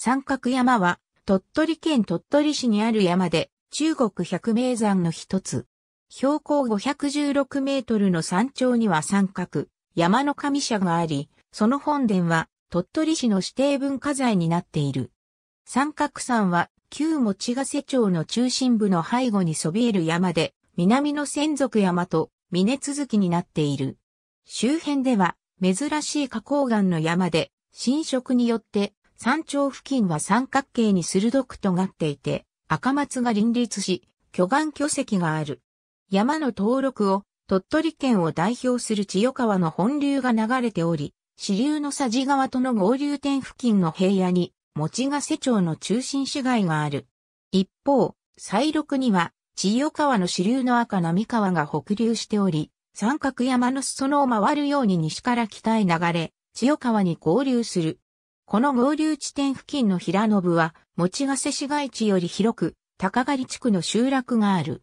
三角山は鳥取県鳥取市にある山で中国百名山の一つ。標高516メートルの山頂には三角山の神社があり、その本殿は鳥取市の指定文化財になっている。三角山は旧持ヶ瀬町の中心部の背後にそびえる山で、南の仙族山と峰続きになっている。周辺では珍しい花崗岩の山で、侵食によって山頂付近は三角形に鋭く尖っていて、赤松が林立し、巨岩巨石がある。山の登録を鳥取県を代表する千代川の本流が流れており、支流の佐治川との合流点付近の平野に、持ヶ瀬町の中心市街がある。一方、西麓には、千代川の支流の赤波川が北流しており、三角山の裾野を回るように西から北へ流れ、千代川に合流する。この合流地点付近の平野部は、持ヶ瀬市街地より広く、高狩地区の集落がある。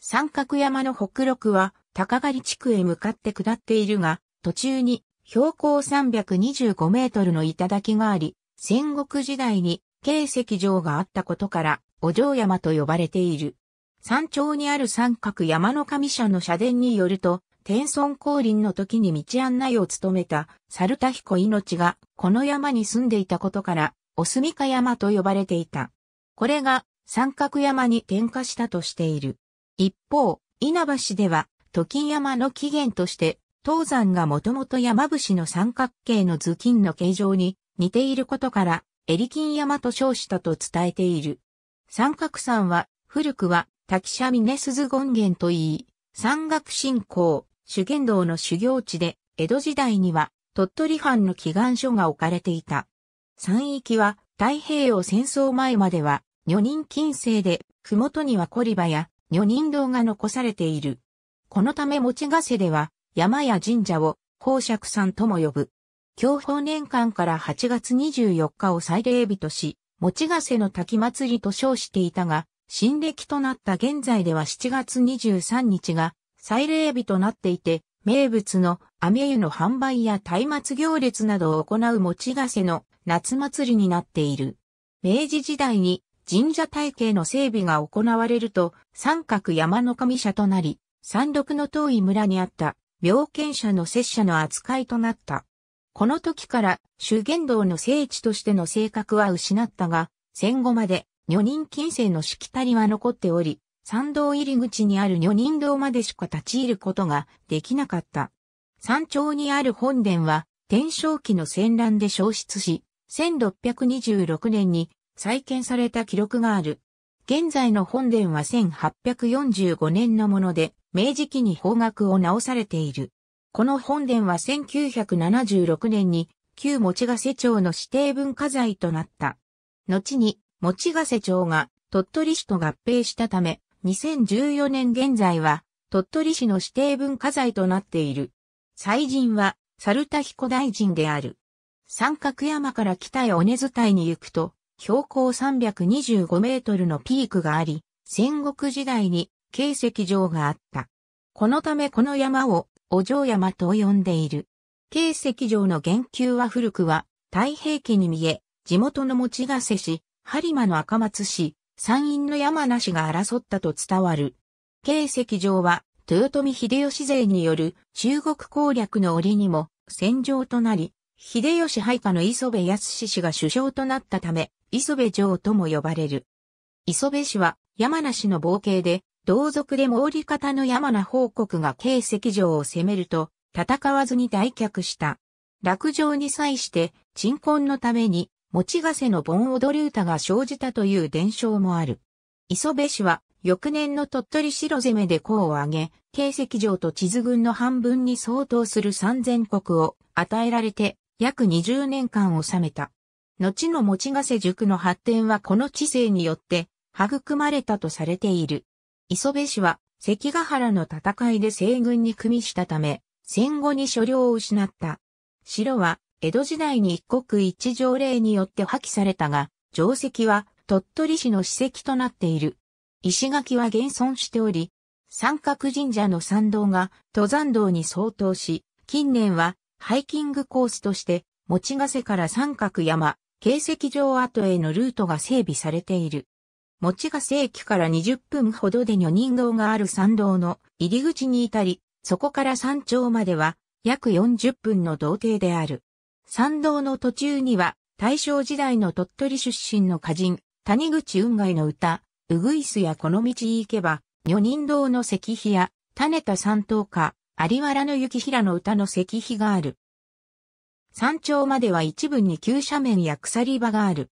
三角山の北麓は高狩地区へ向かって下っているが、途中に標高325メートルの頂があり、戦国時代に形石城があったことから、お嬢山と呼ばれている。山頂にある三角山の神社の社殿によると、天孫降臨の時に道案内を務めた猿田彦命がこの山に住んでいたことから、お住みか山と呼ばれていた。これが三角山に転化したとしている。一方、稲葉市では、時山の起源として、東山がもともと山伏の三角形の頭巾の形状に似ていることから、エリキン山と称したと伝えている。三角山は、古くは、滝社峰鈴権現といい、山岳信仰、修験道の修行地で、江戸時代には、鳥取藩の祈願書が置かれていた。山域は、太平洋戦争前までは、女人禁制で、ふもとにはリバや、女人堂が残されている。このため持ヶ瀬では山や神社を宝釈さんとも呼ぶ。享保年間から8月24日を祭礼日とし、持ヶ瀬の滝祭りと称していたが、新暦となった現在では7月23日が祭礼日となっていて、名物の飴湯の販売や松明行列などを行う持ヶ瀬の夏祭りになっている。明治時代に神社体系の整備が行われると、三角山の神社となり、山麓の遠い村にあった病犬者の拙者の扱いとなった。この時から修験道の聖地としての性格は失ったが、戦後まで女人禁制のしきたりは残っており、山道入り口にある女人堂までしか立ち入ることができなかった。山頂にある本殿は天正期の戦乱で消失し、1626年に再建された記録がある。現在の本殿は1845年のもので、明治期に方角を直されている。この本殿は1976年に旧持ヶ瀬町の指定文化財となった。後に持ヶ瀬町が鳥取市と合併したため、2014年現在は鳥取市の指定文化財となっている。祭神は猿田彦大臣である。三角山から北へ尾根伝いに行くと、標高325メートルのピークがあり、戦国時代に形石城があった。このためこの山をお嬢山と呼んでいる。形石城の言及は古くは太平記に見え、地元の持ヶ瀬市、播磨の赤松市、山陰の山梨が争ったと伝わる。形石城は豊臣秀吉勢による中国攻略の折にも戦場となり、秀吉配下の磯部康氏が首相となったため、磯部城とも呼ばれる。磯部氏は山梨の冒険で、同族で毛利方の山名報国が京石城を攻めると、戦わずに退却した。落城に際して、鎮魂のために、持ヶ瀬の盆踊る歌が生じたという伝承もある。磯部氏は、翌年の鳥取城攻めで功を挙げ、京石城と地図軍の半分に相当する三千石を与えられて、約20年間治めた。後の持ヶ瀬塾の発展はこの知性によって育まれたとされている。磯部氏は関ヶ原の戦いで西軍に組みしたため、戦後に所領を失った。城は江戸時代に一国一条例によって破棄されたが、城跡は鳥取市の史跡となっている。石垣は現存しており、三角神社の参道が登山道に相当し、近年はハイキングコースとして、持ヶ瀬から三角山、形跡上跡へのルートが整備されている。持ヶ瀬駅から20分ほどで女人堂がある山道の入り口に至り、そこから山頂までは約40分の道程である。山道の途中には大正時代の鳥取出身の歌人、谷口雲外の歌、うぐいすやこの道行けば、女人堂の石碑や、種田三等家、有原の雪平の歌の石碑がある。山頂までは一部に急斜面や鎖場がある。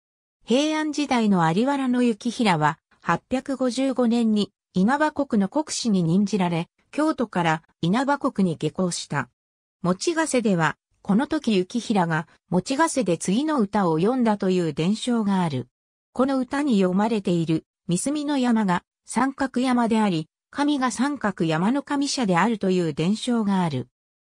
平安時代の有原の雪平は、855年に稲葉国の国司に任じられ、京都から稲葉国に下校した。持ヶ瀬では、この時雪平が持ヶ瀬で次の歌を読んだという伝承がある。この歌に読まれている、三隅の山が三角山であり、神が三角山の神社であるという伝承がある。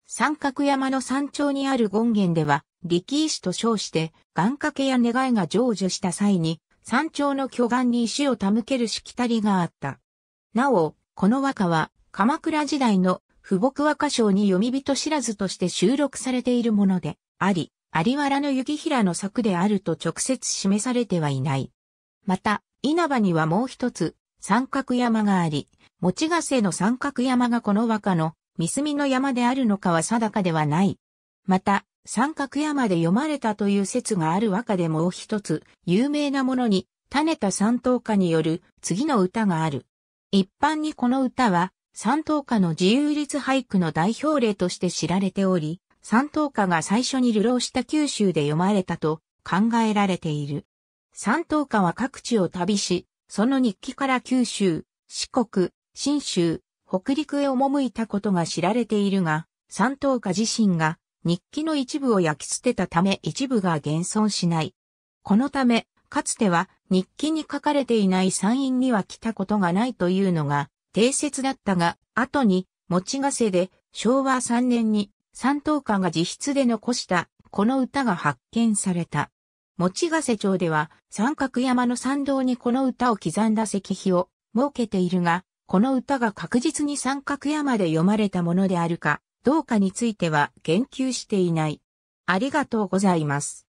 三角山の山頂にある権現では、力石と称して、願掛けや願いが成就した際に、山頂の巨岩に石を手向けるしきたりがあった。なお、この和歌は、鎌倉時代の富木和歌唱に読み人知らずとして収録されているもので、あり、有原の雪平の作であると直接示されてはいない。また、稲葉にはもう一つ、三角山があり、持ヶ瀬の三角山がこの和歌の三隅の山であるのかは定かではない。また、三角山で読まれたという説がある和歌でもう一つ、有名なものに、種田三等歌による次の歌がある。一般にこの歌は、三等歌の自由律俳句の代表例として知られており、三等歌が最初に流浪した九州で読まれたと考えられている。三等歌は各地を旅し、その日記から九州、四国、新州、北陸へ赴いたことが知られているが、三等家自身が日記の一部を焼き捨てたため一部が現存しない。このため、かつては日記に書かれていない山陰には来たことがないというのが定説だったが、後に、持ヶ瀬で昭和3年に三等家が自筆で残したこの歌が発見された。持ヶ瀬町では三角山の参道にこの歌を刻んだ石碑を設けているが、この歌が確実に三角山で読まれたものであるか、どうかについては言及していない。ありがとうございます。